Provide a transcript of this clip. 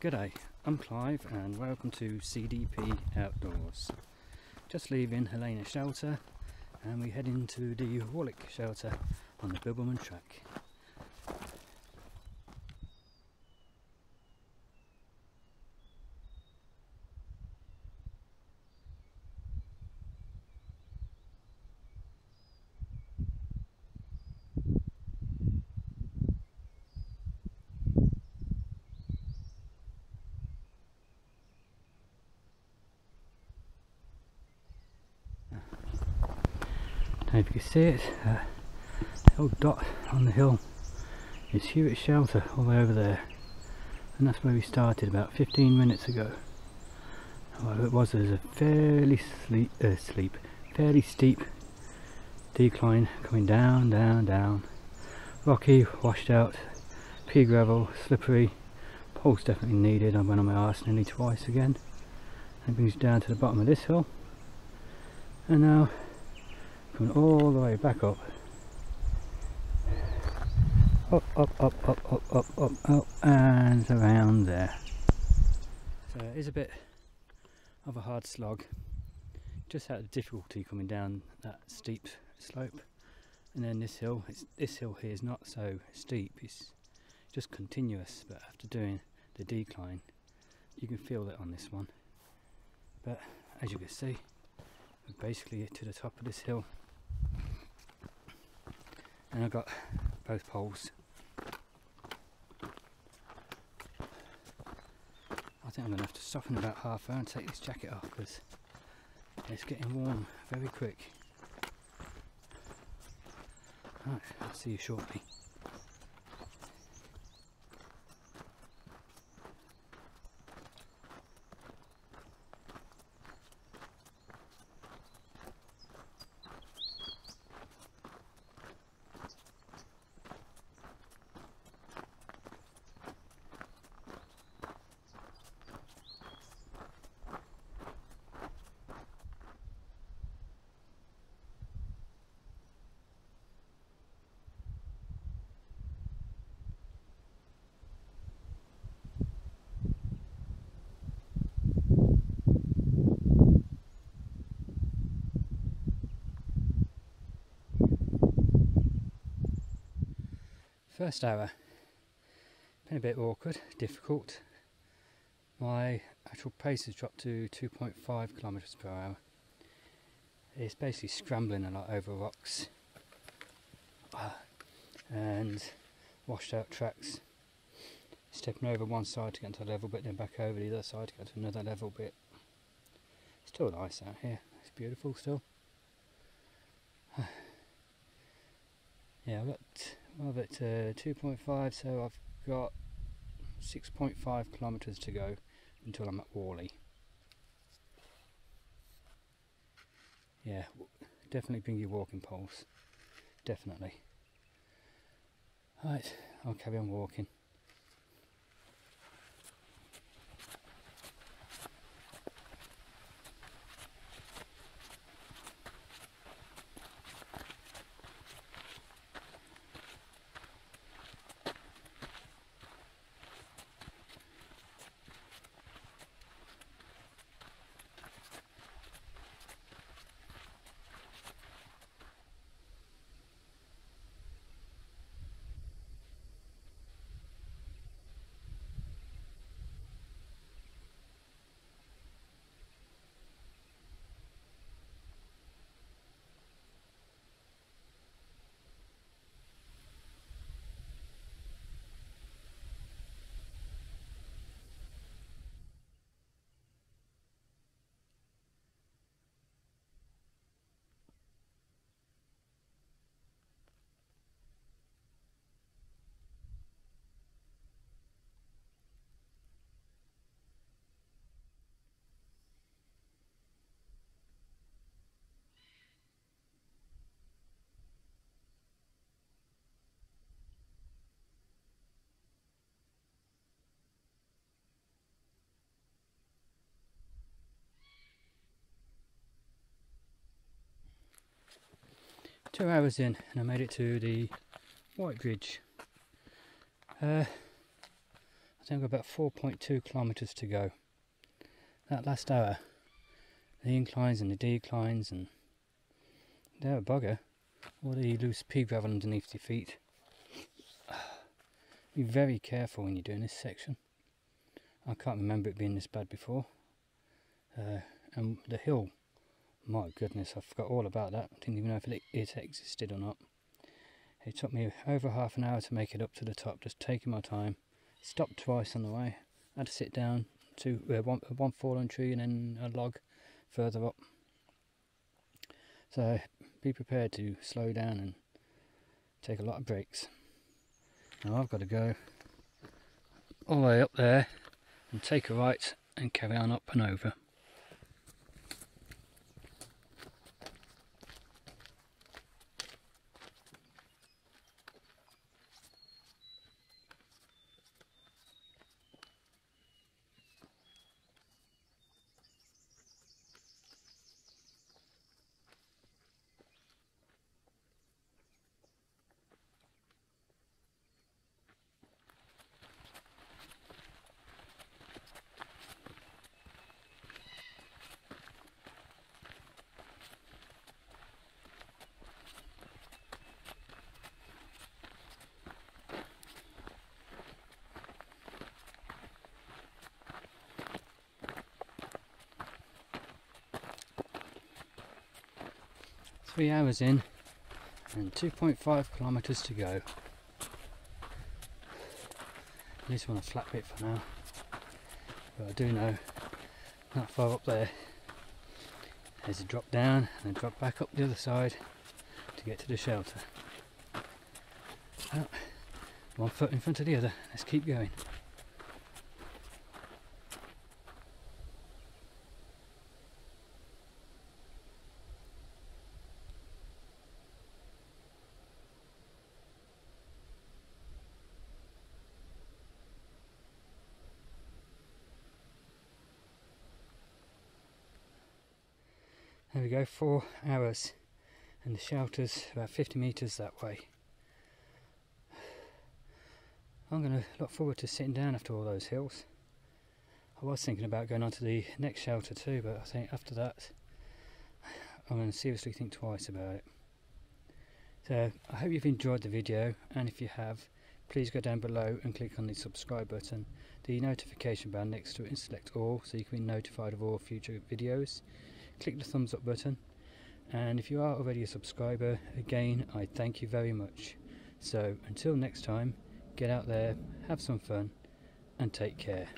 G'day, I'm Clive and welcome to CDP Outdoors. Just leaving Helena Shelter and we head into the Waalegh Shelter on the Bibbulmun Track. If you can see it, uh, the old dot on the hill is Hewitt Shelter all the way over there. And that's where we started about 15 minutes ago. Well, it was there's a fairly sleep, uh, sleep, fairly steep decline coming down, down, down. Rocky, washed out, pea gravel, slippery. Poles definitely needed. I went on my arse nearly twice again. And brings you down to the bottom of this hill. And now coming all the way back up. Up, up, up, up, up, up, up, up, and around there. So it is a bit of a hard slog. Just of difficulty coming down that steep slope. And then this hill, this hill here is not so steep, it's just continuous, but after doing the decline, you can feel it on this one. But as you can see, we're basically to the top of this hill and I've got both poles. I think I'm going to have to stop in about half hour and take this jacket off because it's getting warm very quick. Right, I'll see you shortly. First hour, been a bit awkward, difficult. My actual pace has dropped to 2.5 kilometres per hour. It's basically scrambling a lot over rocks uh, and washed out tracks. Stepping over one side to get to a level bit, then back over the other side to get to another level bit. Still nice out here, it's beautiful still. yeah, I've got well, at uh, 2.5, so I've got 6.5 kilometres to go until I'm at Waalegh. Yeah, definitely bring your walking poles. Definitely. Right, I'll carry on walking. Two hours in and I made it to the White Bridge. Uh, I think I've got about 4.2 kilometres to go. That last hour, the inclines and the declines and they're a bugger. All the loose pea gravel underneath your feet. Be very careful when you're doing this section. I can't remember it being this bad before. Uh, and the hill, my goodness, I forgot all about that. Didn't even know if it, existed or not. It took me over half an hour to make it up to the top, just taking my time. Stopped twice on the way. Had to sit down to uh, one, one fallen tree and then a log further up. So be prepared to slow down and take a lot of breaks. Now I've got to go all the way up there and take a right and carry on up and over. Three hours in and 2.5 kilometers to go. I just want a flat bit for now, but I do know not far up there there's a drop down and a drop back up the other side to get to the shelter. Well, one foot in front of the other, let's keep going. There we go, four hours, and the shelter's about 50 metres that way. I'm going to look forward to sitting down after all those hills. I was thinking about going on to the next shelter too, but I think after that, I'm going to seriously think twice about it. So I hope you've enjoyed the video, and if you have, please go down below and click on the subscribe button, the notification bell next to it and select all so you can be notified of all future videos click the thumbs up button. And if you are already a subscriber again I thank you very much. So until next time get out there have some fun and take care